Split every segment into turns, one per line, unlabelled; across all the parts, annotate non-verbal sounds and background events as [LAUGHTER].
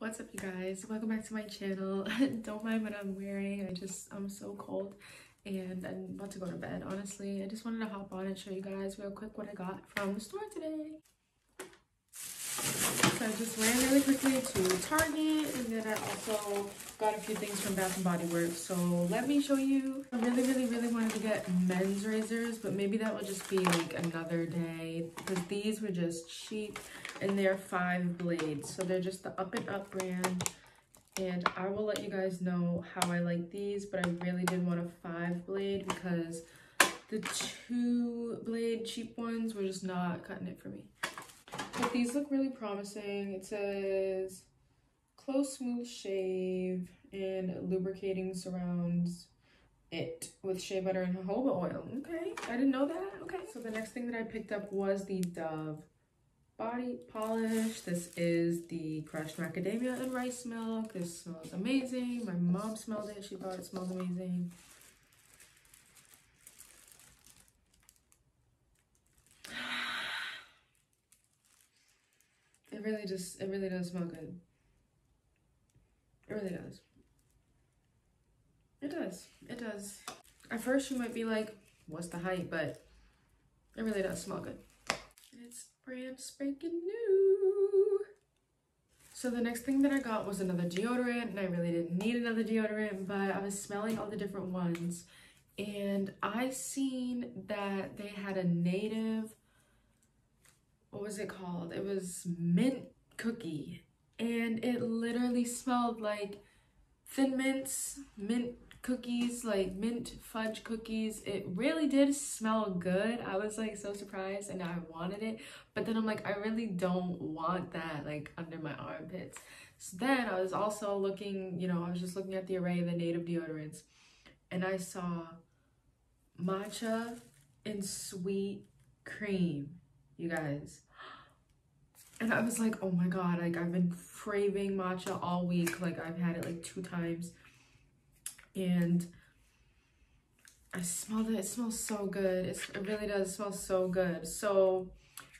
What's up you guys? Welcome back to my channel. [LAUGHS] Don't mind what I'm wearing. I just, I'm so cold and I'm about to go to bed, honestly. I just wanted to hop on and show you guys real quick what I got from the store today. So I just ran really quickly to Target and then I also got a few things from Bath & Body Works. So let me show you. I really, really, really wanted to get men's razors, but maybe that will just be like another day because these were just cheap and they're five blades. So they're just the Up and Up brand. And I will let you guys know how I like these, but I really did want a five blade because the two blade cheap ones were just not cutting it for me. But these look really promising. It says close smooth shave and lubricating surrounds it with shea butter and jojoba oil. Okay, I didn't know that. Okay, so the next thing that I picked up was the Dove body polish. This is the crushed macadamia and rice milk. This smells amazing. My mom smelled it. She thought it smelled amazing. [SIGHS] It really just, it really does smell good. It really does. It does. It does. At first you might be like, what's the hype? But it really does smell good. Brand spanking new. So the next thing that I got was another deodorant and I really didn't need another deodorant, but I was smelling all the different ones and I seen that they had a native what was it called? It was mint cookie. And it literally smelled like thin mints, mint cookies, like mint fudge cookies. It really did smell good. I was like so surprised and I wanted it. But then I'm like, I really don't want that like under my armpits. So then I was also looking, you know, I was just looking at the array of the native deodorants and I saw matcha and sweet cream you guys. And I was like, oh my God, like I've been craving matcha all week. Like I've had it like two times. And I smelled it. It smells so good. It's, it really does smell so good. So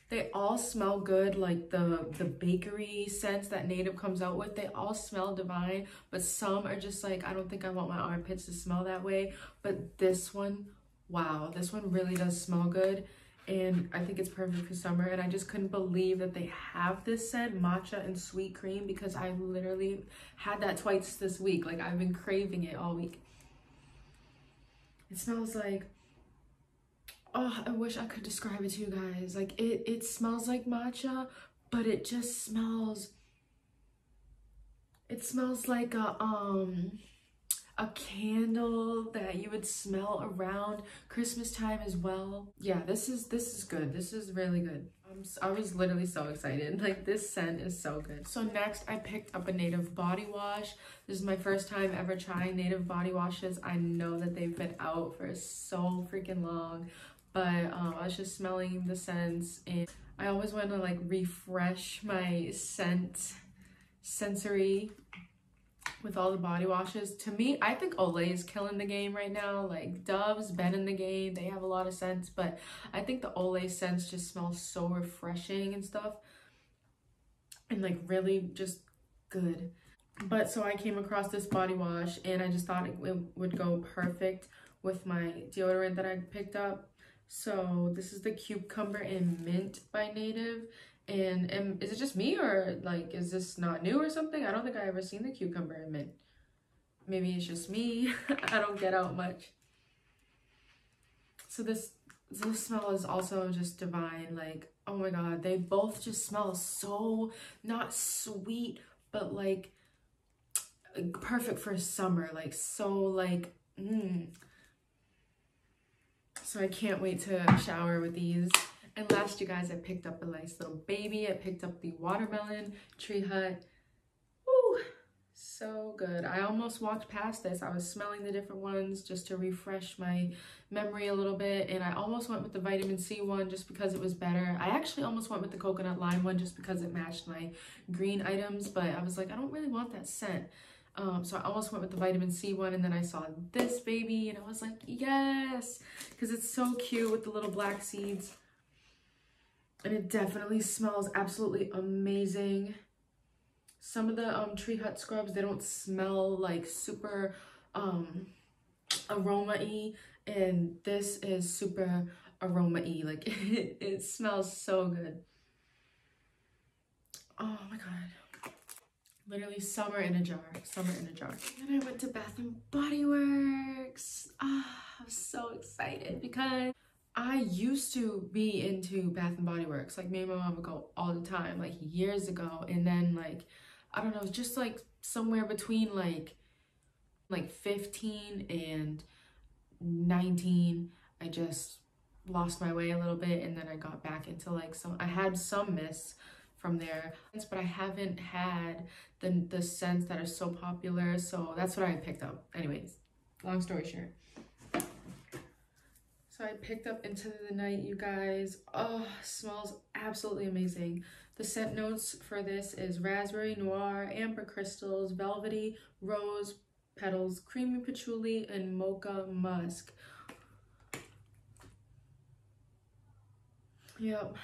they all smell good. Like the, the bakery scents that Native comes out with, they all smell divine. But some are just like, I don't think I want my armpits to smell that way. But this one, wow, this one really does smell good and I think it's perfect for summer and I just couldn't believe that they have this scent matcha and sweet cream because I literally had that twice this week. Like I've been craving it all week. It smells like oh I wish I could describe it to you guys. Like it it smells like matcha but it just smells it smells like a um a candle that you would smell around Christmas time as well. Yeah, this is this is good. This is really good. I'm, I was literally so excited. [LAUGHS] Like this scent is so good. So next I picked up a native body wash. This is my first time ever trying native body washes. I know that they've been out for so freaking long, but um, I was just smelling the scents and I always want to like refresh my scent sensory with all the body washes. To me, I think Olay is killing the game right now. Like Dove's been in the game. They have a lot of scents, but I think the Olay scents just smell so refreshing and stuff. And like really just good. But so I came across this body wash and I just thought it, it would go perfect with my deodorant that I picked up. So this is the Cucumber and Mint by Native. And, and is it just me or like is this not new or something? I don't think I ever seen the cucumber in mint. Maybe it's just me. [LAUGHS] I don't get out much. So this this smell is also just divine. Like, oh my god, they both just smell so not sweet, but like perfect for summer. Like so like mm. So I can't wait to shower with these. And last, you guys, I picked up a nice little baby. I picked up the watermelon tree hut. Ooh, so good. I almost walked past this. I was smelling the different ones just to refresh my memory a little bit. And I almost went with the vitamin C one just because it was better. I actually almost went with the coconut lime one just because it matched my green items. But I was like, I don't really want that scent. Um, so I almost went with the vitamin C one and then I saw this baby and I was like, yes, because it's so cute with the little black seeds and it definitely smells absolutely amazing. some of the um, Tree Hut scrubs, they don't smell like super um, aroma-y. And this is super aroma-y. Like it, [LAUGHS] it smells so good. Oh my God. Literally summer in a jar, summer in a jar. Then I went to Bath and Body Works. Ah, I was so excited because I used to be into Bath and Body Works. Like me and my mom would go all the time, like years ago. And then like, I don't know, just like somewhere between like, like 15 and 19, I just lost my way a little bit. And then I got back into like some, I had some mists from there, but I haven't had the, the scents that are so popular. So that's what I picked up. Anyways, long story short. So I picked up Into the Night, you guys. Oh, smells absolutely amazing. The scent notes for this is raspberry, noir, amber crystals, velvety, rose petals, creamy patchouli, and mocha musk. Yep.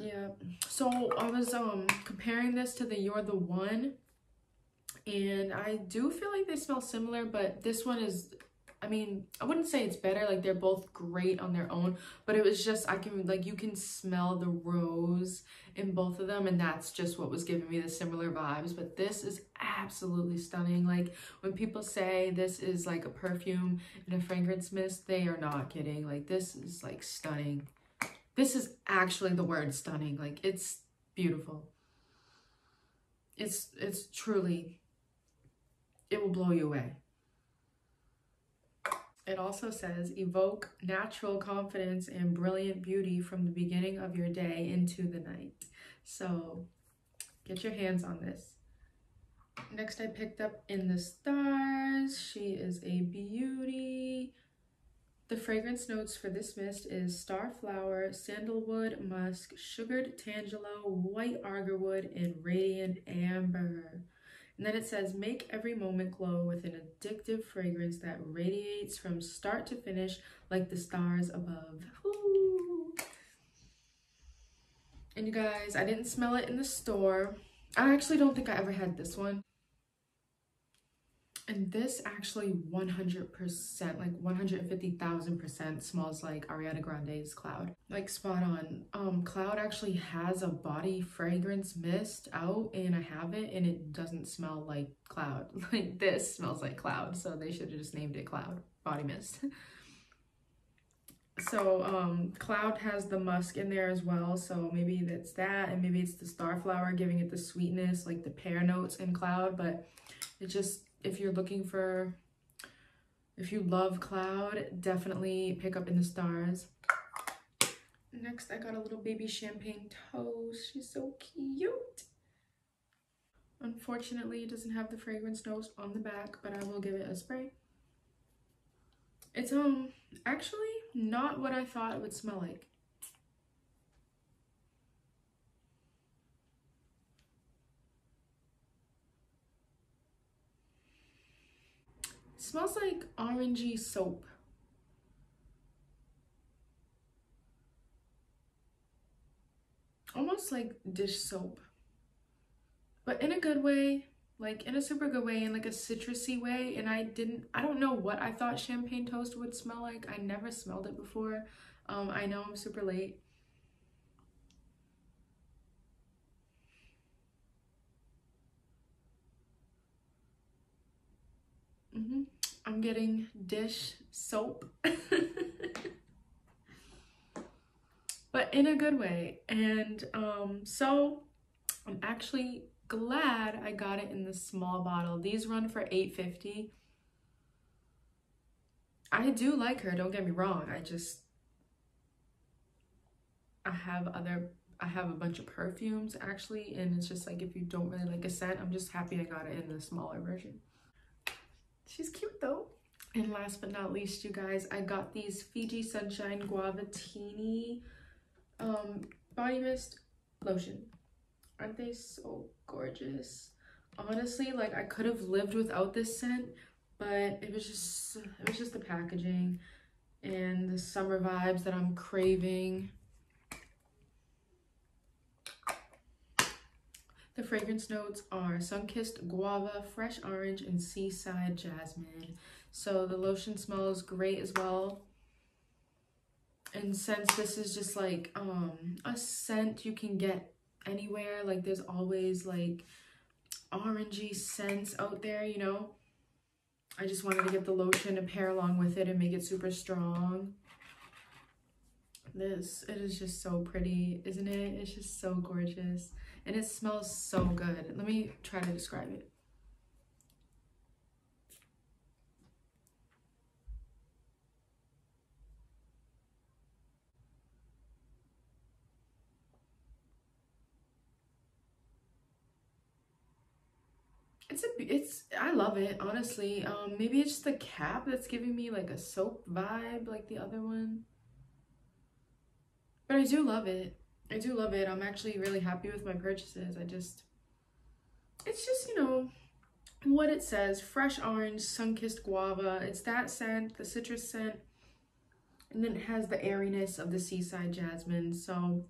Yeah. So I was um comparing this to the You're the One. And I do feel like they smell similar, but this one is I mean, I wouldn't say it's better. Like they're both great on their own, but it was just I can like you can smell the rose in both of them, and that's just what was giving me the similar vibes. But this is absolutely stunning. Like when people say this is like a perfume and a fragrance mist, they are not kidding. Like this is like stunning. This is actually the word stunning. Like it's beautiful. It's it's truly it will blow you away. It also says evoke natural confidence and brilliant beauty from the beginning of your day into the night. So get your hands on this. Next I picked up In the Stars. She is a beauty. The fragrance notes for this mist is starflower, sandalwood, musk, sugared tangelo, white agarwood, and radiant amber. And then it says, make every moment glow with an addictive fragrance that radiates from start to finish like the stars above. Ooh. And you guys, I didn't smell it in the store. I actually don't think I ever had this one. And this actually 100%, like 150,000% smells like Ariana Grande's Cloud. Like spot on. Um, Cloud actually has a body fragrance mist out and I have it and it doesn't smell like Cloud. [LAUGHS] Like this smells like Cloud. So they should have just named it Cloud Body Mist. [LAUGHS] so um, Cloud has the musk in there as well. So maybe that's that and maybe it's the starflower giving it the sweetness like the pear notes in Cloud. But it just if you're looking for, if you love Cloud, definitely pick up In the Stars. Next, I got a little baby champagne toast. She's so cute. Unfortunately, it doesn't have the fragrance notes on the back, but I will give it a spray. It's um actually not what I thought it would smell like. Smells like orangey soap. Almost like dish soap. But in a good way, like in a super good way, in like a citrusy way. And I didn't, I don't know what I thought champagne toast would smell like. I never smelled it before. Um, I know I'm super late. Mm -hmm. I'm getting dish soap. but in a good way. And um, so I'm actually glad I got it in the small bottle. These run for 8.50. I do like her, don't get me wrong. I just I have other I have a bunch of perfumes actually and it's just like if you don't really like a scent, I'm just happy I got it in the smaller version. She's cute though. And last but not least, you guys, I got these Fiji Sunshine Guavatini um, body mist lotion. Aren't they so gorgeous? Honestly, like I could have lived without this scent, but it was just, it was just the packaging and the summer vibes that I'm craving. The fragrance notes are sun-kissed guava, fresh orange, and seaside jasmine. So the lotion smells great as well. And since this is just like um a scent you can get anywhere, like there's always like orangey scents out there, you know. I just wanted to get the lotion to pair along with it and make it super strong. This, it is just so pretty, isn't it? It's just so gorgeous. And it smells so good. Let me try to describe it. It's a, it's, I love it, honestly. Um, maybe it's just the cap that's giving me like a soap vibe like the other one. But I do love it. I do love it. I'm actually really happy with my purchases. I just, it's just, you know, what it says. Fresh orange, sun-kissed guava. It's that scent, the citrus scent. And then it has the airiness of the seaside jasmine. So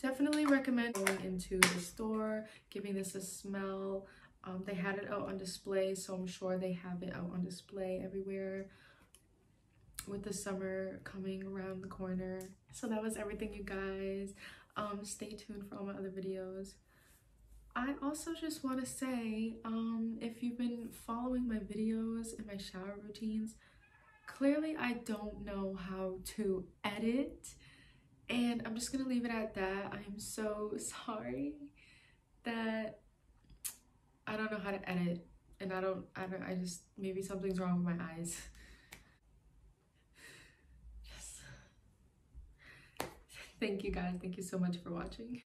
definitely recommend going into the store, giving this a smell. Um, they had it out on display, so I'm sure they have it out on display everywhere with the summer coming around the corner. So that was everything, you guys. Um, stay tuned for all my other videos. I also just want to say, um, if you've been following my videos and my shower routines, clearly I don't know how to edit. And I'm just gonna leave it at that. I'm so [LAUGHS] sorry that I don't know how to edit and I don't I don't I just maybe something's wrong with my eyes. Thank you guys. Thank you so much for watching.